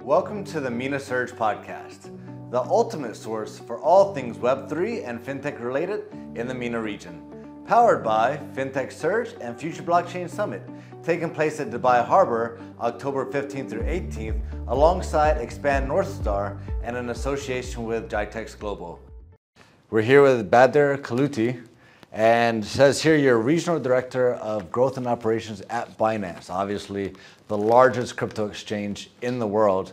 Welcome to the MENA Surge podcast, the ultimate source for all things Web3 and FinTech related in the MENA region. Powered by FinTech Surge and Future Blockchain Summit, taking place at Dubai Harbor October 15th through 18th, alongside Expand North Star and in association with GITEX Global. We're here with Bader Kalooti, and says here you're regional director of growth and operations at Binance, obviously the largest crypto exchange in the world.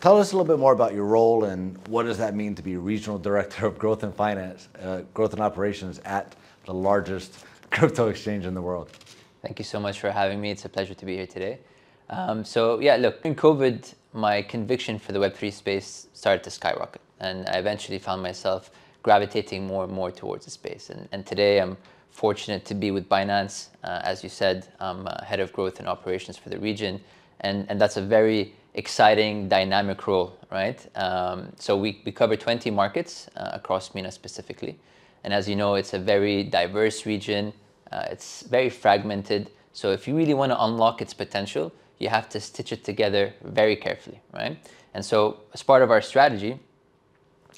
Tell us a little bit more about your role and what does that mean to be regional director of growth and finance, uh, growth and operations at the largest crypto exchange in the world. Thank you so much for having me. It's a pleasure to be here today. Um, so yeah, look, in COVID, my conviction for the Web3 space started to skyrocket, and I eventually found myself gravitating more and more towards the space. And, and today I'm fortunate to be with Binance. Uh, as you said, I'm uh, head of growth and operations for the region. And, and that's a very exciting, dynamic role, right? Um, so we, we cover 20 markets uh, across MENA specifically. And as you know, it's a very diverse region. Uh, it's very fragmented. So if you really want to unlock its potential, you have to stitch it together very carefully, right? And so as part of our strategy,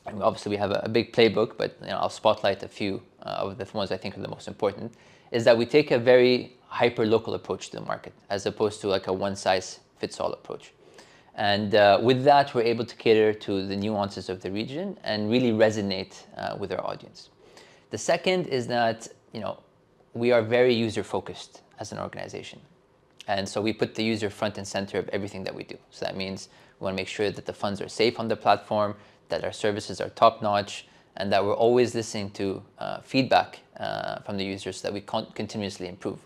obviously we have a, a big playbook, but you know, I'll spotlight a few uh, of the ones I think are the most important, is that we take a very hyper-local approach to the market, as opposed to like a one-size-fits-all approach. And uh, with that, we're able to cater to the nuances of the region and really resonate uh, with our audience. The second is that, you know, we are very user-focused as an organization. And so we put the user front and center of everything that we do. So that means we want to make sure that the funds are safe on the platform, that our services are top notch, and that we're always listening to uh, feedback uh, from the users so that we con continuously improve.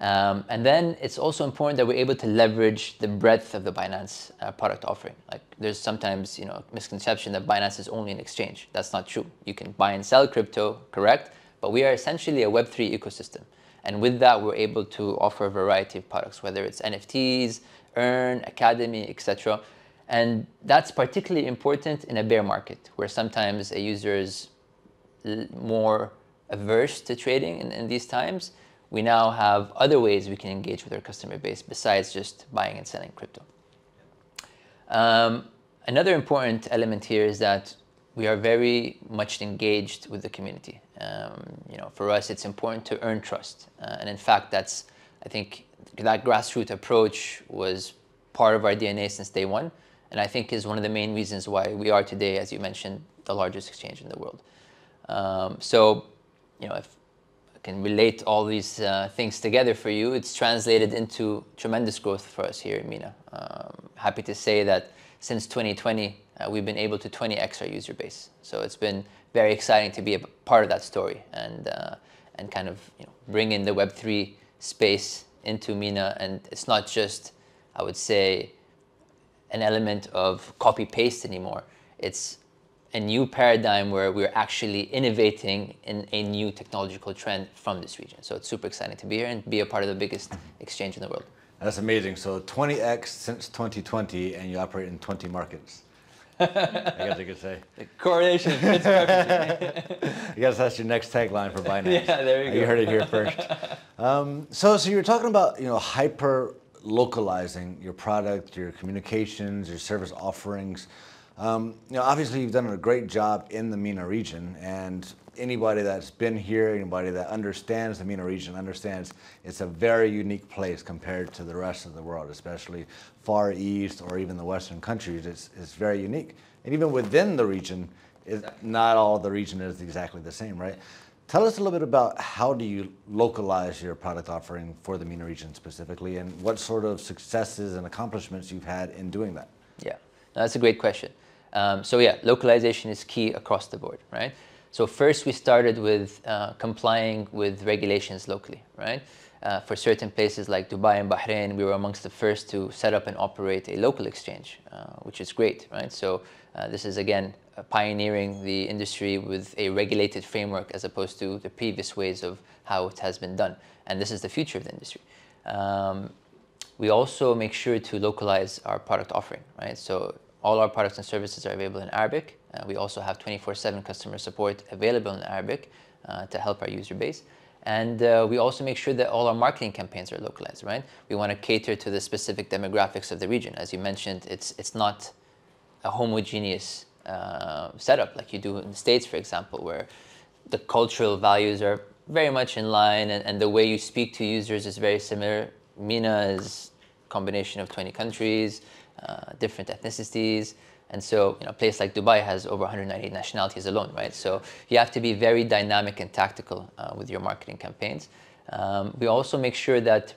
Um, and then it's also important that we're able to leverage the breadth of the Binance uh, product offering. Like there's sometimes you know misconception that Binance is only an exchange. That's not true. You can buy and sell crypto, correct? But we are essentially a Web3 ecosystem. And with that, we're able to offer a variety of products, whether it's NFTs, Earn, Academy, etc. And that's particularly important in a bear market where sometimes a user is more averse to trading in, in, these times. We now have other ways we can engage with our customer base besides just buying and selling crypto. Um, another important element here is that we are very much engaged with the community. Um, you know, for us, it's important to earn trust. Uh, and in fact, that's, I think, that grassroots approach was part of our DNA since day one and I think is one of the main reasons why we are today, as you mentioned, the largest exchange in the world. Um, so, you know, if I can relate all these uh, things together for you, it's translated into tremendous growth for us here in MENA. Um, happy to say that since 2020, uh, we've been able to 20x our user base. So it's been very exciting to be a part of that story and uh, and kind of you know, bring in the Web3 space into MENA. And it's not just, I would say, an element of copy paste anymore. It's a new paradigm where we're actually innovating in a new technological trend from this region. So it's super exciting to be here and be a part of the biggest exchange in the world. That's amazing. So 20x since 2020, and you operate in 20 markets. I guess you could say. The correlation fits perfectly. I guess that's your next tagline for Binance. yeah, there you go. You heard it here first. Um, so, so you were talking about you know hyper localizing your product, your communications, your service offerings. Um, you know, obviously you've done a great job in the MENA region, and anybody that's been here, anybody that understands the MENA region understands it's a very unique place compared to the rest of the world, especially Far East or even the Western countries. It's, it's very unique. And even within the region, it, not all the region is exactly the same, right? Tell us a little bit about how do you localize your product offering for the MENA region specifically, and what sort of successes and accomplishments you've had in doing that. Yeah, that's a great question. Um, so yeah, localization is key across the board, right? So first we started with uh, complying with regulations locally, right? Uh, for certain places like Dubai and Bahrain, we were amongst the first to set up and operate a local exchange, uh, which is great, right? So uh, this is again uh, pioneering the industry with a regulated framework as opposed to the previous ways of how it has been done. And this is the future of the industry. Um, we also make sure to localize our product offering, right? So all our products and services are available in Arabic. Uh, we also have 24-7 customer support available in Arabic uh, to help our user base. And uh, we also make sure that all our marketing campaigns are localized, right? We want to cater to the specific demographics of the region. As you mentioned, it's, it's not a homogeneous uh, setup like you do in the States, for example, where the cultural values are very much in line and, and the way you speak to users is very similar. MENA is combination of 20 countries, uh, different ethnicities. And so, you know, a place like Dubai has over 198 nationalities alone, right? So you have to be very dynamic and tactical uh, with your marketing campaigns. Um, we also make sure that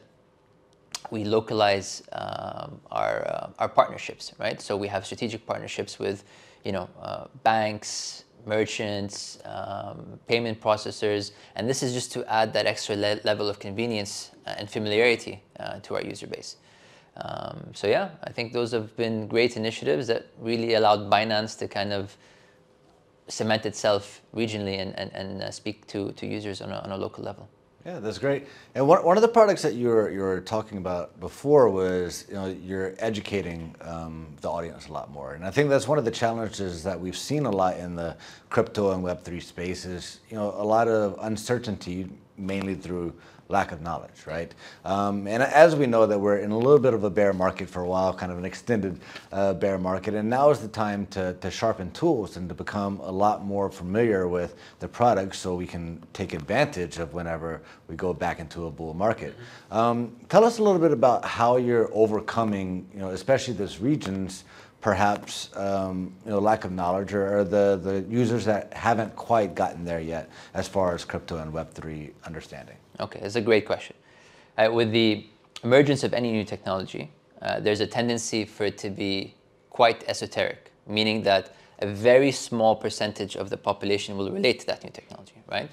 we localize um, our, uh, our partnerships, right? So we have strategic partnerships with, you know, uh, banks, merchants, um, payment processors, and this is just to add that extra le level of convenience and familiarity uh, to our user base. Um, so yeah, I think those have been great initiatives that really allowed Binance to kind of cement itself regionally and, and, and uh, speak to, to users on a, on a local level. Yeah, that's great. And one, one of the products that you were, you were talking about before was, you know, you're educating um, the audience a lot more. And I think that's one of the challenges that we've seen a lot in the crypto and Web3 spaces. You know, a lot of uncertainty, mainly through lack of knowledge, right? Um, and as we know that we're in a little bit of a bear market for a while, kind of an extended uh, bear market, and now is the time to, to sharpen tools and to become a lot more familiar with the products so we can take advantage of whenever we go back into a bull market. Um, tell us a little bit about how you're overcoming, you know, especially this region's perhaps um, you know, lack of knowledge or, or, the, the users that haven't quite gotten there yet as far as crypto and Web3 understanding? Okay, that's a great question. Uh, with the emergence of any new technology, uh, there's a tendency for it to be quite esoteric, meaning that a very small percentage of the population will relate to that new technology, right?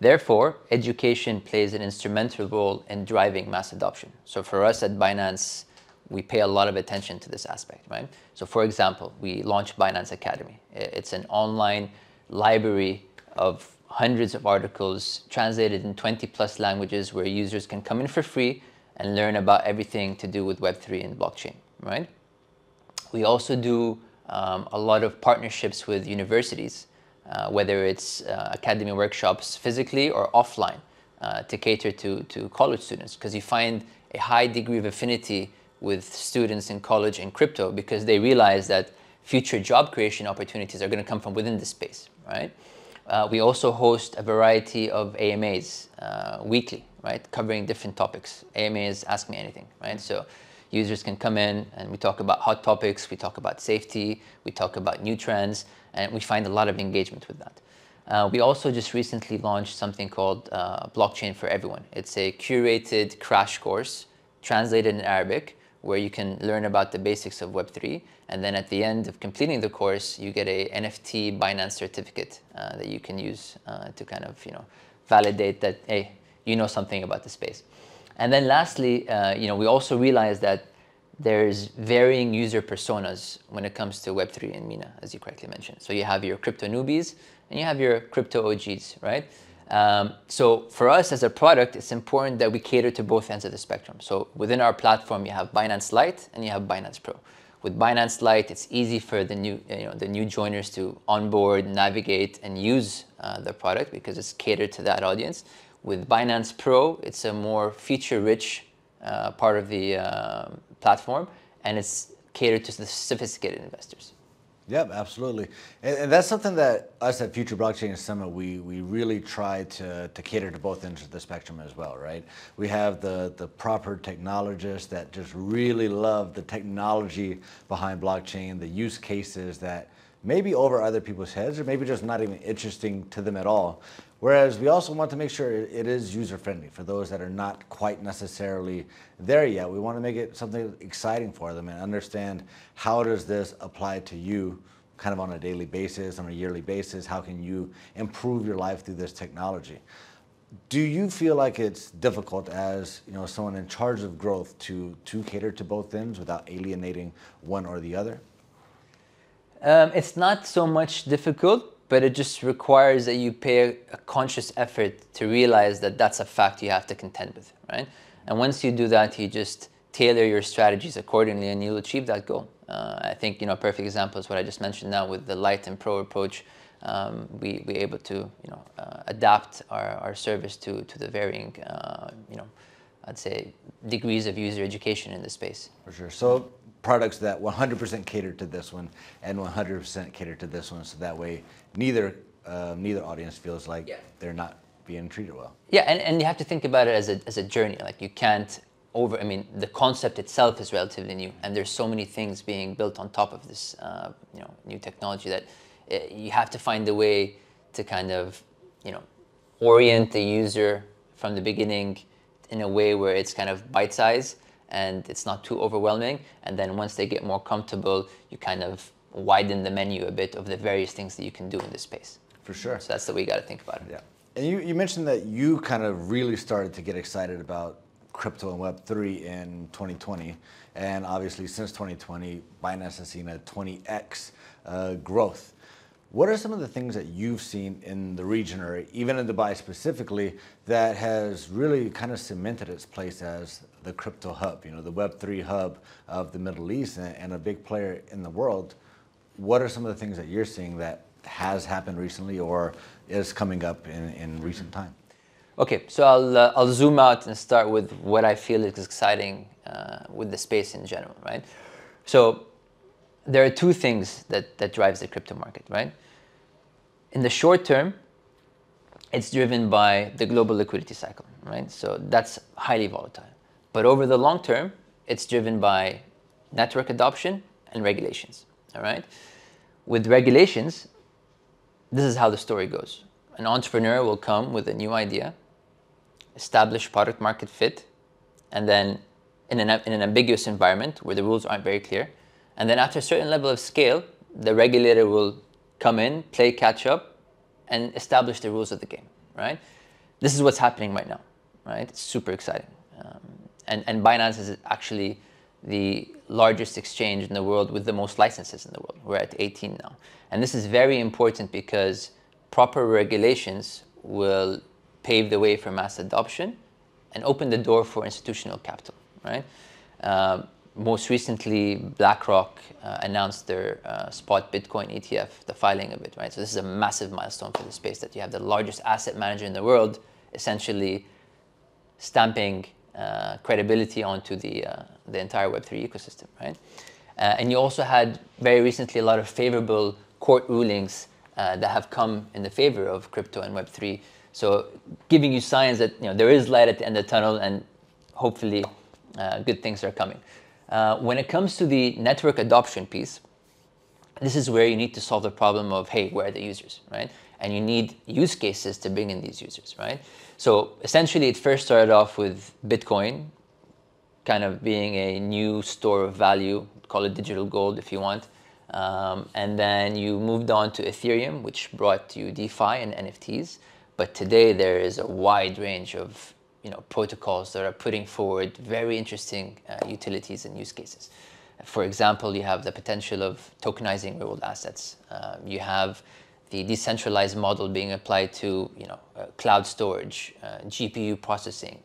Therefore, education plays an instrumental role in driving mass adoption. So for us at Binance, we pay a lot of attention to this aspect, right? So for example, we launched Binance Academy. It's an online library of hundreds of articles translated in 20 plus languages where users can come in for free and learn about everything to do with Web3 and blockchain, right? We also do um, a lot of partnerships with universities, uh, whether it's uh, academy workshops physically or offline uh, to cater to, to college students because you find a high degree of affinity with students in college and crypto because they realize that future job creation opportunities are going to come from within the space, right? Uh, we also host a variety of AMAs uh, weekly, right, covering different topics. AMAs Ask Me Anything, right? So users can come in and we talk about hot topics, we talk about safety, we talk about new trends, and we find a lot of engagement with that. Uh, we also just recently launched something called uh, Blockchain for Everyone. It's a curated crash course translated in Arabic where you can learn about the basics of Web3. And then at the end of completing the course, you get a NFT Binance certificate uh, that you can use uh, to kind of, you know, validate that, hey, you know something about the space. And then lastly, uh, you know, we also realize that there's varying user personas when it comes to Web3 and MENA, as you correctly mentioned. So you have your crypto newbies and you have your crypto OGs, right? Um, so for us as a product, it's important that we cater to both ends of the spectrum. So within our platform, you have Binance Lite and you have Binance Pro. With Binance Lite, it's easy for the new, you know, the new joiners to onboard, navigate, and use uh, the product because it's catered to that audience. With Binance Pro, it's a more feature-rich uh, part of the uh, platform, and it's catered to the sophisticated investors. Yep, absolutely. And, and, that's something that us at Future Blockchain Summit, we, we really try to, to cater to both ends of the spectrum as well, right? We have the, the proper technologists that just really love the technology behind blockchain, the use cases that maybe over other people's heads or maybe just not even interesting to them at all. Whereas we also want to make sure it is user friendly for those that are not quite necessarily there yet. We want to make it something exciting for them and understand how does this apply to you kind of on a daily basis, on a yearly basis? How can you improve your life through this technology? Do you feel like it's difficult as you know someone in charge of growth to to cater to both ends without alienating one or the other? Um, it's not so much difficult but it just requires that you pay a conscious effort to realize that that's a fact you have to contend with, right? And once you do that, you just tailor your strategies accordingly and you'll achieve that goal. Uh, I think, you know, a perfect example is what I just mentioned now with the light and pro approach. um, we we able to you know uh, adapt our, our service to to the varying uh, you know I'd say degrees of user education in this space. For sure. So products that 100% cater to this one and 100% cater to this one, so that way neither uh, neither audience feels like Yeah. they're not being treated well. Yeah, and, and you have to think about it as a, as a journey. Like you can't over, I mean, the concept itself is relatively new, and there's so many things being built on top of this, uh, you know, new technology that uh you have to find a way to kind of, you know, orient the user from the beginning in a way where it's kind of bite size and it's not too overwhelming. And then once they get more comfortable, you kind of widen the menu a bit of the various things that you can do in this space. For sure. So that's the way you got to think about it. Yeah. And you, you mentioned that you kind of really started to get excited about crypto and Web3 in 2020. And obviously, since 2020, Binance has seen a 20x uh, growth. What are some of the things that you've seen in the region or even in Dubai specifically that has really kind of cemented its place as the crypto hub, you know, the Web3 hub of the Middle East and, a big player in the world? What are some of the things that you're seeing that has happened recently or is coming up in, in recent time? Okay, so I'll, uh, I'll zoom out and start with what I feel is exciting uh, with the space in general, right? So there are two things that, that drives the crypto market, right? In the short term, it's driven by the global liquidity cycle, right? So that's highly volatile. But over the long term, it's driven by network adoption and regulations, all right? With regulations, this is how the story goes. An entrepreneur will come with a new idea, establish product market fit, and then in an, in an ambiguous environment where the rules aren't very clear, and then after a certain level of scale, the regulator will come in, play catch up, and establish the rules of the game, right? This is what's happening right now, right? It's super exciting. Um, and, and Binance is actually the largest exchange in the world with the most licenses in the world. We're at 18 now. And this is very important because proper regulations will pave the way for mass adoption and open the door for institutional capital, right? Um, most recently, BlackRock uh, announced their uh, spot Bitcoin ETF, the filing of it, right? So this is a massive milestone for the space that you have the largest asset manager in the world essentially stamping uh, credibility onto the, uh, the entire Web3 ecosystem, right? Uh, and you also had very recently a lot of favorable court rulings uh, that have come in the favor of crypto and Web3. So giving you signs that you know, there is light at the end of the tunnel and hopefully good things are coming. Uh, when it comes to the network adoption piece, this is where you need to solve the problem of, hey, where are the users, right? And you need use cases to bring in these users, right? So essentially, it first started off with Bitcoin, kind of being a new store of value, call it digital gold if you want. Um, and then you moved on to Ethereum, which brought you DeFi and NFTs. But today there is a wide range of you know, protocols that are putting forward very interesting uh, utilities and use cases. For example, you have the potential of tokenizing real world assets. Um, you have the decentralized model being applied to you know, uh, cloud storage, uh, GPU processing,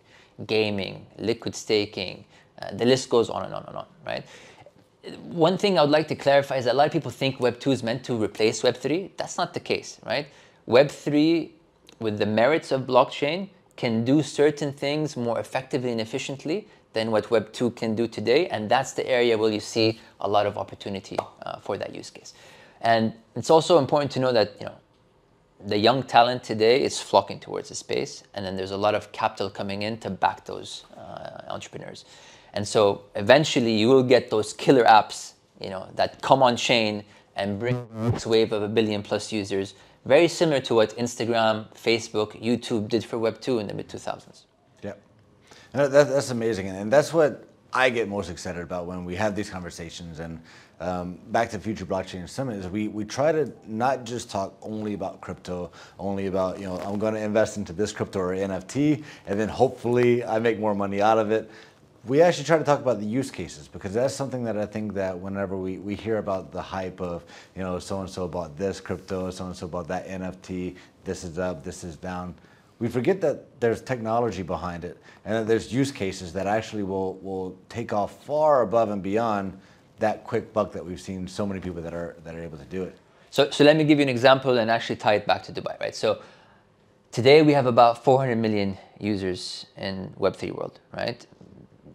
gaming, liquid staking. Uh, the list goes on and on and on, right? One thing I would like to clarify is that a lot of people think Web 2 is meant to replace Web 3. That's not the case, right? Web 3, with the merits of blockchain, can do certain things more effectively and efficiently than what Web 2 can do today. And that's the area where you see a lot of opportunity uh, for that use case. And it's also important to know that you know the young talent today is flocking towards the space, and then there's a lot of capital coming in to back those uh, entrepreneurs. And so eventually you will get those killer apps, you know, that come on chain and bring this wave of a billion plus users, very similar to what Instagram, Facebook, YouTube did for Web 2 in the mid 2000s. Yeah. That, that's amazing. And that's what I get most excited about when we have these conversations. And um, back to Future Blockchain Summit is we, we try to not just talk only about crypto, only about, you know, I'm going to invest into this crypto or NFT, and then hopefully I make more money out of it we actually try to talk about the use cases because that's something that I think that whenever we, we hear about the hype of, you know, so and so bought this crypto, so and so bought that NFT, this is up, this is down, we forget that there's technology behind it and that there's use cases that actually will, will take off far above and beyond that quick buck that we've seen so many people that are, that are able to do it. So, so let me give you an example and actually tie it back to Dubai, right? So today we have about 400 million users in Web3 world, right?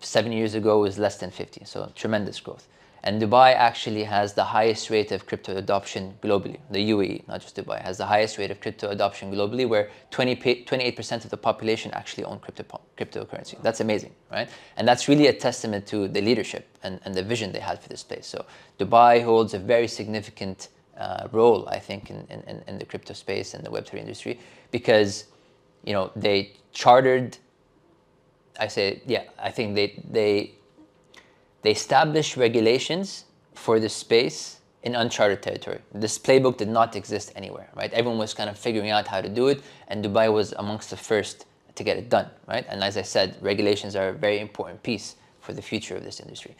Seven years ago was less than 50, so tremendous growth. And Dubai actually has the highest rate of crypto adoption globally. The UAE, not just Dubai, has the highest rate of crypto adoption globally, where 20, 28% of the population actually own crypto, cryptocurrency. That's amazing, right? And that's really a testament to the leadership and, and the vision they had for this place. So Dubai holds a very significant uh, role, I think, in, in, in the crypto space and the Web3 industry because, you know, they chartered, I say, yeah, I think they, they they established regulations for the space in uncharted territory. This playbook did not exist anywhere, right? Everyone was kind of figuring out how to do it, and Dubai was amongst the first to get it done, right? And as I said, regulations are a very important piece for the future of this industry.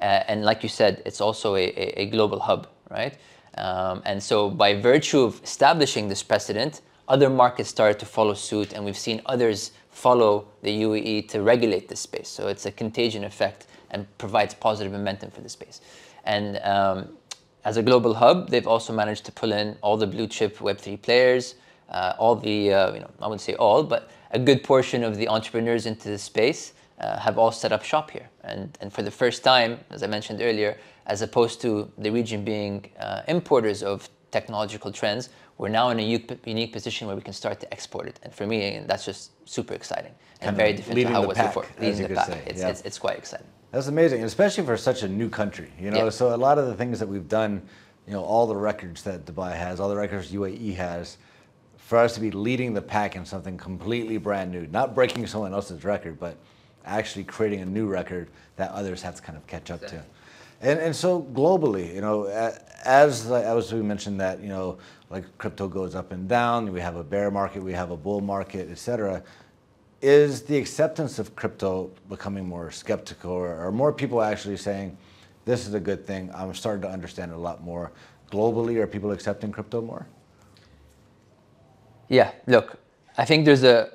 Uh, and like you said, it's also a, a, a global hub, right? Um, and so by virtue of establishing this precedent, other markets started to follow suit, and we've seen others follow the UAE to regulate this space. So it's a contagion effect and provides positive momentum for the space. And um, as a global hub, they've also managed to pull in all the blue chip Web3 players, uh, all the, uh, you know, I wouldn't say all, but a good portion of the entrepreneurs into the space uh, have all set up shop here. And, and for the first time, as I mentioned earlier, as opposed to the region being uh, importers of technological trends, we're now in a unique position where we can start to export it. And for me, that's just super exciting and very different to how it was pack, before. Leading the pack. It's, yeah. it's, it's, quite exciting. That's amazing, especially for such a new country. You know, yeah. so a lot of the things that we've done, you know, all the records that Dubai has, all the records UAE has, for us to be leading the pack in something completely brand new, not breaking someone else's record, but actually creating a new record that others have to kind of catch up exactly. to. And, and so globally, you know, as I as we mentioned that, you know, like crypto goes up and down, we have a bear market, we have a bull market, et cetera. Is the acceptance of crypto becoming more skeptical or are more people actually saying this is a good thing i'm starting to understand it a lot more globally are people accepting crypto more? Yeah look i think there's a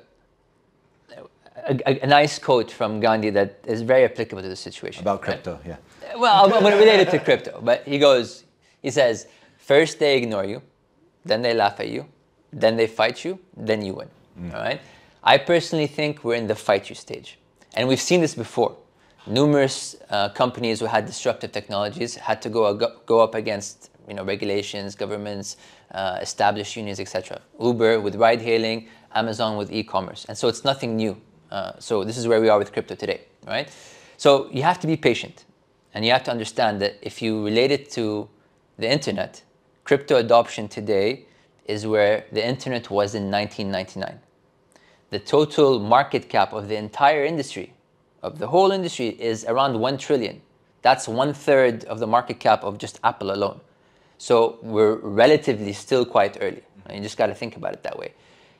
a, a nice quote from gandhi that is very applicable to the situation about crypto right? yeah. Well i'm going to relate it to crypto but he goes he says first they ignore you then they laugh at you then they fight you then you win mm. all right I personally think we're in the fight you stage. And we've seen this before. Numerous uh, companies who had disruptive technologies had to go, go up against you know, regulations, governments, uh, established unions, etc. Uber with ride hailing, Amazon with e-commerce. And so it's nothing new. Uh, so this is where we are with crypto today, right? So you have to be patient. And you have to understand that if you relate it to the internet, crypto adoption today is where the internet was in 1999 the total market cap of the entire industry, of the whole industry, is around 1 trillion. That's one third of the market cap of just Apple alone. So we're relatively still quite early. You just got to think about it that way.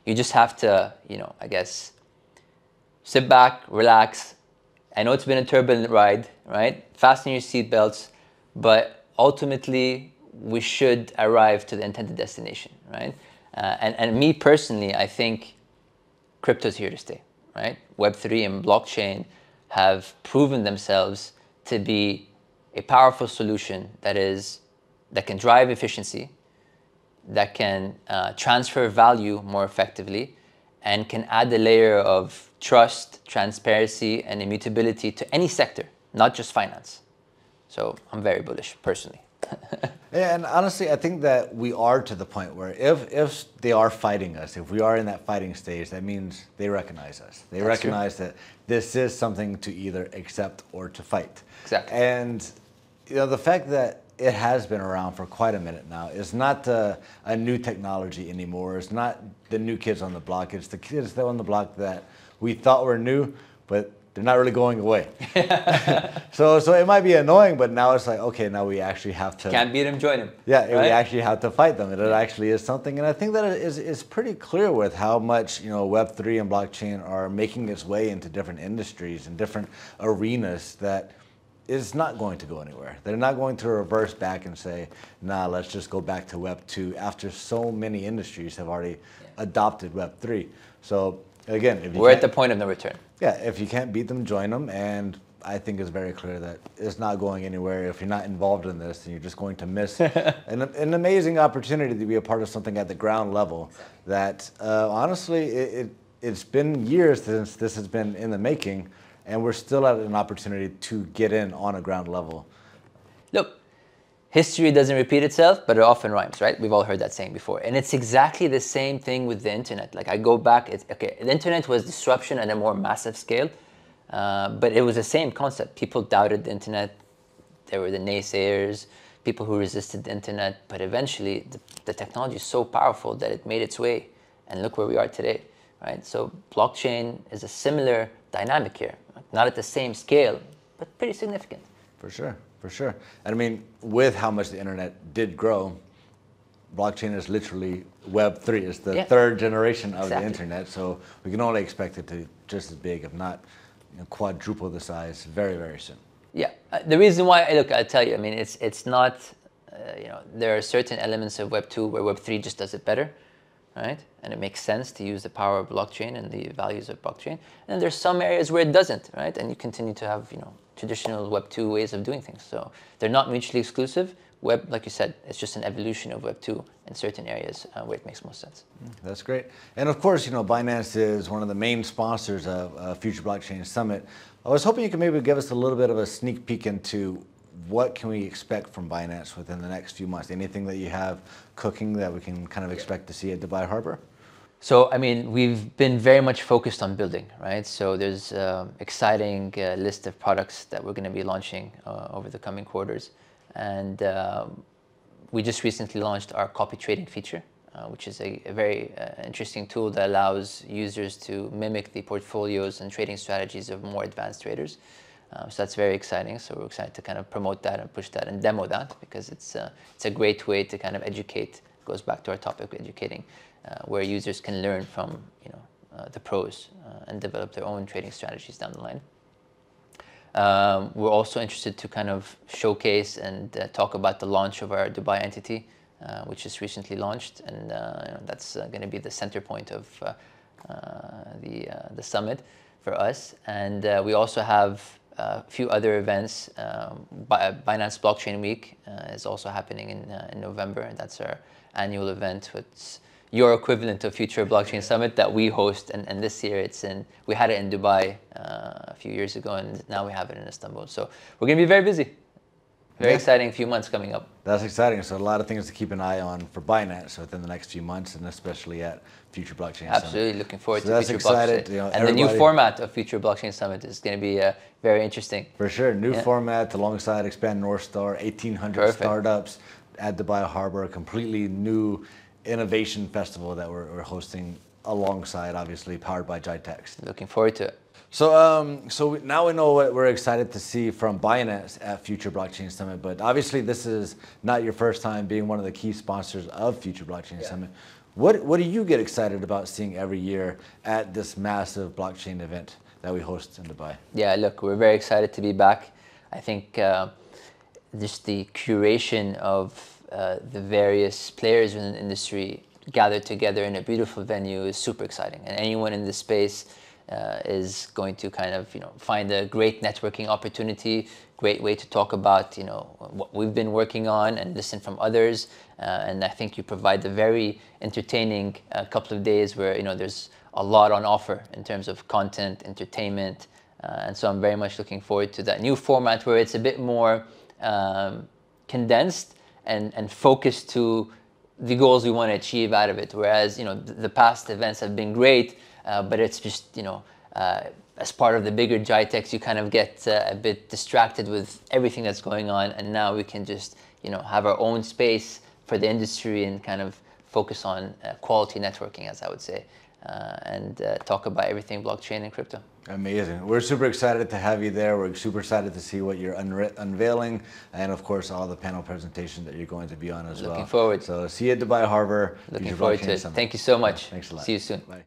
You just have to, you know, I guess, sit back, relax. I know it's been a turbulent ride, right? Fasten your seatbelts, but ultimately we should arrive to the intended destination, right? Uh, and, and me personally, I think crypto is here to stay, right? Web3 and blockchain have proven themselves to be a powerful solution that is that can drive efficiency, that can uh, transfer value more effectively, and can add a layer of trust, transparency, and immutability to any sector, not just finance. So I'm very bullish personally. Yeah, and honestly, I think that we are to the point where if if they are fighting us, if we are in that fighting stage, that means they recognize us. They That's recognize true. that this is something to either accept or to fight. Exactly. And you know, the fact that it has been around for quite a minute now. It's not a new technology anymore. It's not the new kids on the block. It's the kids that on the block that we thought were new, but they're not really going away. so so it might be annoying, but now it's like okay, now we actually have to can't beat them, join them. Yeah, right? we actually have to fight them. It yeah. actually is something, and I think that it is is pretty clear with how much you know Web three and blockchain are making its way into different industries and different arenas that is not going to go anywhere. They're not going to reverse back and say, nah, let's just go back to Web 2 after so many industries have already yeah. adopted Web 3. So again, we're at the point of no return. Yeah, if you can't beat them, join them, and I think it's very clear that it's not going anywhere. If you're not involved in this, then you're just going to miss an, an amazing opportunity to be a part of something at the ground level. That uh, honestly, it, it, it's been years since this has been in the making, and we're still at an opportunity to get in on a ground level. Look, history doesn't repeat itself, but it often rhymes, right? We've all heard that saying before. And it's exactly the same thing with the internet. Like I go back, it's, okay, the internet was disruption at a more massive scale uh, but it was the same concept. People doubted the internet. There were the naysayers, people who resisted the internet. But eventually, the, the technology is so powerful that it made its way. And look where we are today, right? So blockchain is a similar dynamic here. Not at the same scale, but pretty significant. For sure, for sure. And I mean, with how much the internet did grow, blockchain is literally Web three. It's the yeah. third generation of exactly. the internet. So we can only expect it to just as big, if not you know, quadruple the size very, very soon. Yeah, uh, the reason why, look, I'll tell you, I mean, it's, it's not, uh, you know, there are certain elements of Web 2 where Web 3 just does it better, right? And it makes sense to use the power of blockchain and the values of blockchain. And there's some areas where it doesn't, right? And you continue to have, you know, traditional Web 2 ways of doing things. So they're not mutually exclusive. Web, like you said, it's just an evolution of Web 2 in certain areas uh, where it makes most sense. Mm, that's great. And of course, you know, Binance is one of the main sponsors of uh, Future Blockchain Summit. I was hoping you could maybe give us a little bit of a sneak peek into what can we expect from Binance within the next few months? Anything that you have cooking that we can kind of expect to see at Dubai Harbor? So, I mean, we've been very much focused on building, right? So there's an um, exciting uh, list of products that we're going to be launching uh, over the coming quarters. And um, we just recently launched our copy trading feature, uh, which is a, a very uh, interesting tool that allows users to mimic the portfolios and trading strategies of more advanced traders. Um, so that's very exciting. So we're excited to kind of promote that and push that and demo that because it's uh, it's a great way to kind of educate. Goes back to our topic, educating, uh, where users can learn from you know uh, the pros uh, and develop their own trading strategies down the line. Um, we're also interested to kind of showcase and uh, talk about the launch of our Dubai entity, uh, which is recently launched, and you know, that's going to be the center point of the the summit for us. And we also have a few other events. Um, Binance Blockchain Week is also happening in, in November, and that's our annual event. Which your equivalent of Future Blockchain Summit that we host, and, and this year it's in, we had it in Dubai uh, a few years ago, and now we have it in Istanbul. So we're going to be very busy. Very yeah. exciting few months coming up. That's exciting. So a lot of things to keep an eye on for Binance within the next few months, and especially at Future Blockchain Absolutely, Summit. Absolutely, looking forward so to Future excited, Blockchain. You know, and the new format of Future Blockchain Summit is going to be uh, very interesting. For sure, new yeah. format alongside Expand North Star, 1,800 Perfect. startups at Dubai Harbor, a completely new innovation festival that we're, we're hosting alongside, obviously, powered by GITEX. Looking forward to it. So, um, so now we know what we're excited to see from Binance at Future Blockchain Summit. But obviously, this is not your first time being one of the key sponsors of Future Blockchain yeah. Summit. What what do you get excited about seeing every year at this massive blockchain event that we host in Dubai? Yeah, look, we're very excited to be back. I think uh, just the curation of uh, the various players in the industry gathered together in a beautiful venue is super exciting. And anyone in this space uh, is going to kind of you know find a great networking opportunity, great way to talk about you know what we've been working on and listen from others. Uh, and I think you provide a very entertaining uh, couple of days where you know there's a lot on offer in terms of content, entertainment, uh, and so I'm very much looking forward to that new format where it's a bit more um, condensed and, and focus to the goals we want to achieve out of it. Whereas, you know, the, the past events have been great, uh, but it's just, you know, uh, as part of the bigger GITEX, you kind of get uh, a bit distracted with everything that's going on. And now we can just, you know, have our own space for the industry and kind of focus on uh, quality networking, as I would say, uh, and uh, talk about everything blockchain and crypto. Amazing. We're super excited to have you there. We're super excited to see what you're unveiling and, of course, all the panel presentations that you're going to be on as Looking well. Looking forward. So see you at Dubai Harbor. Looking forward to it. Summit. Thank you so much. Thanks a lot. See you soon. Bye.